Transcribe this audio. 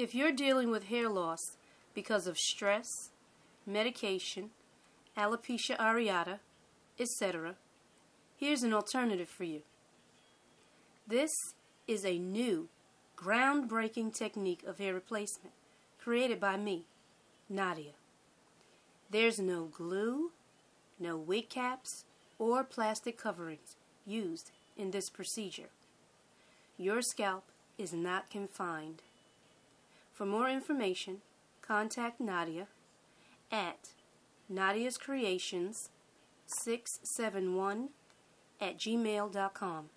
If you're dealing with hair loss because of stress, medication, alopecia areata, etc., here's an alternative for you. This is a new, groundbreaking technique of hair replacement created by me, Nadia. There's no glue, no wig caps, or plastic coverings used in this procedure. Your scalp is not confined. For more information, contact Nadia at Nadia's Creations 671 at gmail.com.